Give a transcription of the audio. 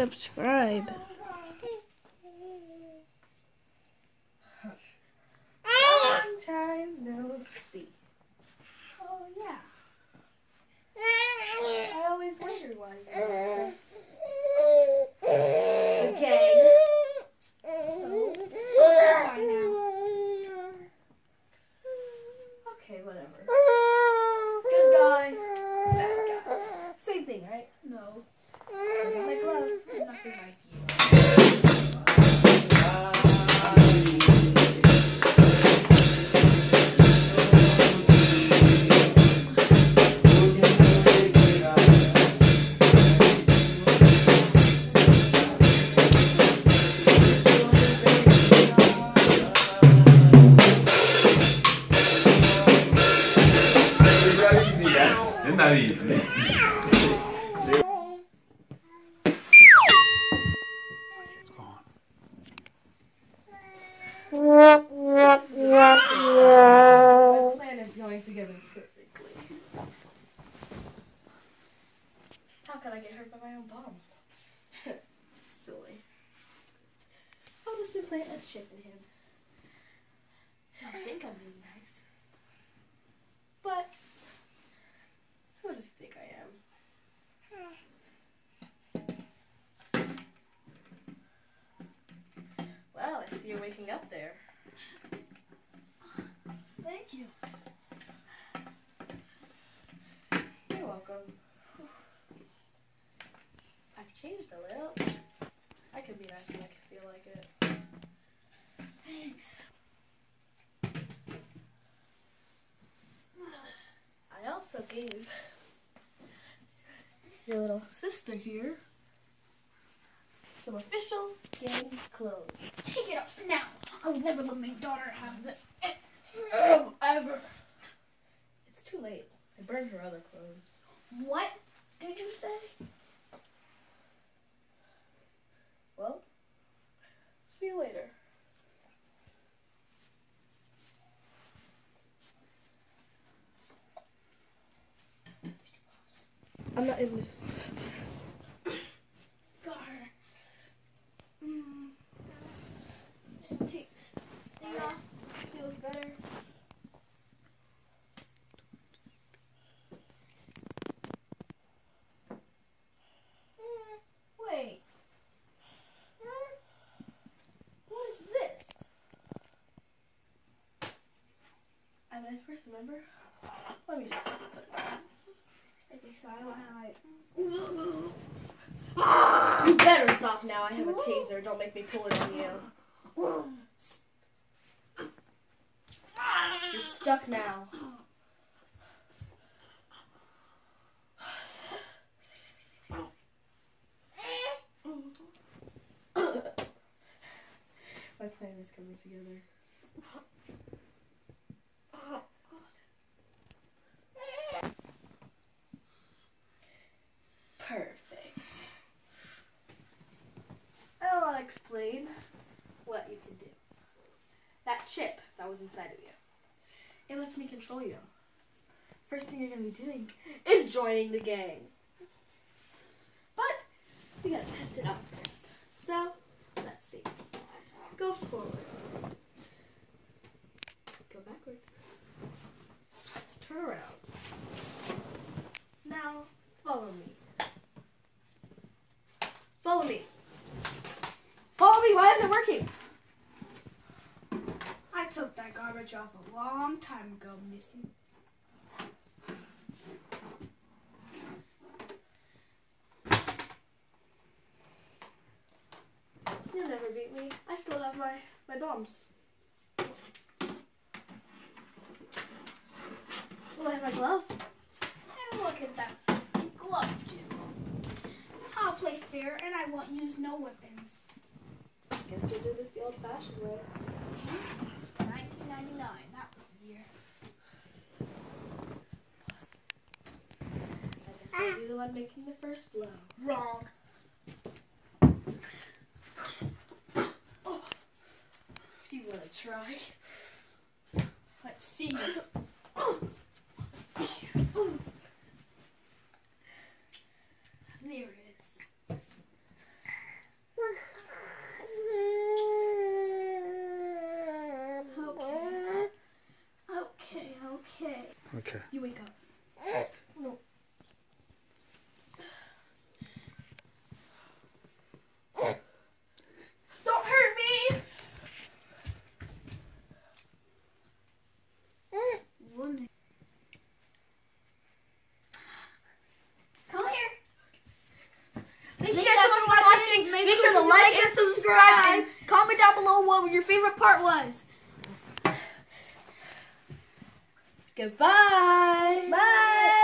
subscribe. Long time no see. 옛날 easy. My plan is going together perfectly. How can I get hurt by my own bomb? Silly. I'll just implant a chip in him. I think I'm being nice. But who does he think I am? Well, I see you're waking up there. Thank you. You're welcome. I've changed a little. I could be nice when I could feel like it. Thanks. I also gave your little sister here some official gang clothes. Take it off now. I will never let my daughter have the um, ever. It's too late. I burned her other clothes. What did you say? Well, see you later. I'm not in this. Wait. What is this? I'm a person, remember? Let me just put it on. Okay, so I want to like. You better stop now. I have a taser. Don't make me pull it on you. You're stuck now. My plan is coming together. Perfect. I'll explain what you can do. That chip that was inside of you. It lets me control you. First thing you're gonna be doing is joining the gang. But we gotta test it out first. So let's see. Go forward. Go backward. Turn around. Now follow me. Follow me. Follow me. Why isn't it working? I took that garbage off a long time ago, Missy. You'll never beat me. I still have my, my bombs. Oh, I have my glove. And look at that glove, too. I'll play fair and I won't use no weapons. Guess we'll do this the old-fashioned way. Mm-hmm. 1999, that was the year. I guess I'll be the one making the first blow. Wrong. Oh, you wanna try? Let's see. There it is. Okay. You wake up. No. Don't hurt me! One. Come here. Thank, Thank you guys so much for watching. Make, sure to like and subscribe. And comment down below what your favorite part was. Goodbye. Bye.